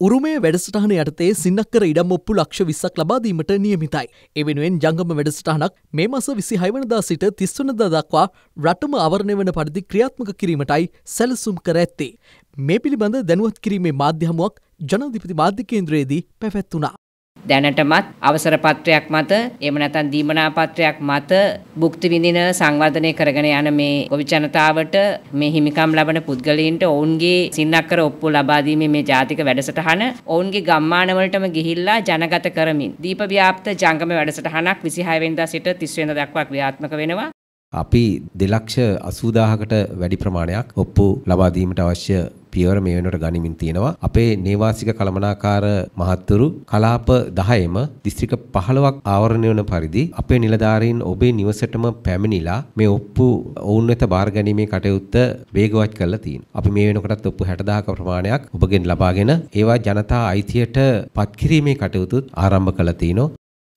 උරුමය වැඩසටහන යටතේ සින්නක්කර ඉඩම් ඔප්පු ලක්ෂ විස්සක් ලබාදීමට නියමිතයි. එවෙනුවෙන් ජංගම වැඩසටහනක් මේ මස විසි හයවනදා සිට තිස්වනද දක්වා රටම අවරණය වන පරිදි ක්‍රියාත්මක කිරීමටයි සැලසුම් කර ඇත්තේ. මේ පිළිබඳ දැනුවත් කිරීමේ මාධ්‍යහමුවක් ජනධිපති මාධ්‍යකේන්ද්‍රයේදී පැවැත්වුණා. දැනටමත් අවසර පත්‍රයක් මත එහෙම නැත්නම් දීමනා පත්‍රයක් මත භුක්ති විඳින සංවර්ධනය කරගෙන යන මේ ගොවි ජනතාවට මේ හිමිකම් ලබන පුද්ගලයින්ට ඔවුන්ගේ සින්නක්කර ඔප්පු ලබා දීමේ මේ ජාතික වැඩසටහන ඔවුන්ගේ ගම්මානවලටම ගිහිල්ලා ජනගත කරමින් දීප ව්‍යාප්ත ජංගම වැඩසටහනක් 26 වෙනිදා සිට 30 වෙනිදා දක්වා ක්‍රියාත්මක වෙනවා. අපි දෙලක්ෂ අසූදාහකට වැඩි ප්‍රමාණයක් ඔප්පු ලබා දීමට අවශ්‍ය පියවර මේ වෙනකොට ගනිමින් තියෙනවා. අපේ නේවාසික කළමනාකාර මහත්තුරු කලාප 10ෙම දිස්ත්‍රික්ක 15ක් ආවරණය වන පරිදි අපේ නිලධාරීන් ඔබේ නිවසටම පැමිණිලා මේ ඔප්පු ඔවුන් වෙත බාර ගැනීමේ කටයුත්ත වේගවත් කරලා තියෙනවා. අපි මේ වෙනකොටත් ඔප්පු 60000ක ප්‍රමාණයක් ඔබගෙන් ලබාගෙන ඒවා ජනතා අයිතියට පත්කිරීමේ කටයුතුත් ආරම්භ කළා තිනවා.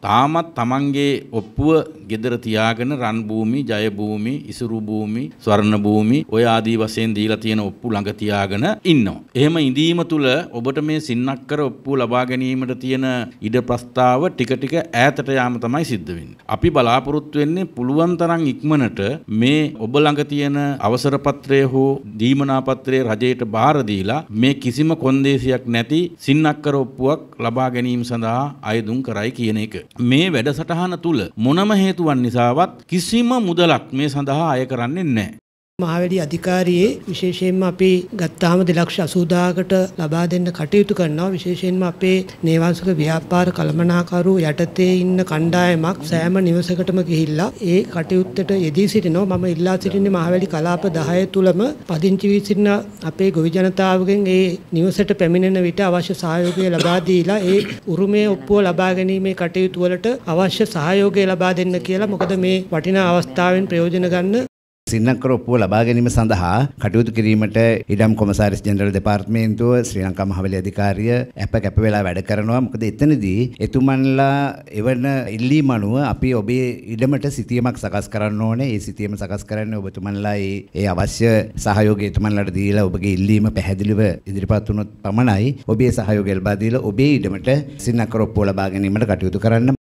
තාමත් තමන්ගේ ඔප්පුව ගෙදර තියාගෙන රන් භූමි, ජය භූමි, ඉසුරු භූමි, ස්වර්ණ භූමි ඔය ආදී වශයෙන් දීලා තියෙන ඔප්පු ළඟ තියාගෙන ඉන්නවා. එහෙම ඉඳීම තුල ඔබට මේ සින්නක්කර ඔප්පුව ලබා ගැනීමට තියෙන ඉඩ ප්‍රස්තාව ටික ටික ඈතට යාම තමයි සිද්ධ වෙන්නේ. අපි බලාපොරොත්තු වෙන්නේ පුළුවන් තරම් ඉක්මනට මේ ඔබ ළඟ තියෙන අවසර පත්‍රය හෝ දීමනා පත්‍රය රජයට බාර දීලා මේ කිසිම කොන්දේසියක් නැති සින්නක්කර ඔප්පුවක් ලබා ගැනීම සඳහා අයදුම් කරයි කියන එක. මේ වැඩසටහන තුල මොනම හේතුවක් නිසාවත් කිසිම මුදලක් මේ සඳහා අය කරන්නේ නැහැ. මහවැඩි අධිකාරියේ විශේෂයෙන්ම අපි ගත්තාම දෙලක්ෂ 80කට ලබා දෙන්න කටයුතු කරනවා. විශේෂයෙන්ම අපේ නේවාසික ව්‍යාපාර කළමනාකරු යටතේ ඉන්න කණ්ඩායමක් සෑම නිවසකටම ගිහිල්ලා ඒ කටයුත්තට යෙදී සිටිනවා. මම ඉල්ලා සිටින්නේ මහවැලි කලාප 10 තුලම පදිංචි වී සිටින අපේ ගොවි ජනතාවගෙන් ඒ නිවසට පැමිණෙන විට අවශ්‍ය සහයෝගය ලබා දීලා ඒ උරුමය ඔප්පුව ලබා ගැනීමේ කටයුතු වලට අවශ්‍ය සහයෝගය ලබා දෙන්න කියලා. මොකද මේ වටිනා අවස්ථාවෙන් ප්‍රයෝජන ගන්න සින්නක්කර ඔප්පුව ලබා ගැනීම සඳහා කටයුතු කිරීමට ඉඩම් කොමසාරිස් ජෙනරල් දෙපාර්තමේන්තුව ශ්‍රී ලංකා මහවැලි අධිකාරිය අප කැප වෙලා වැඩ කරනවා. මොකද එතනදී එතුමන්ලා එවන ඉල්ලීම අනුව අපි ඔබේ ඉඩමට සිතියමක් සකස් කරන්න ඕනේ. ඒ සිතියම සකස් කරන්නේ ඔබතුමන්ලා ඒ අවශ්‍ය සහයෝගය එතුමන්ලාට දීලා ඔබගේ ඉල්ලීම පැහැදිලිව ඉදිරිපත් වුණොත් පමණයි ඔබේ සහයෝගය ලබා දීලා ඔබේ ඉඩමට සින්නක්කර ඔප්පුව ලබා ගැනීමට කටයුතු කරන්න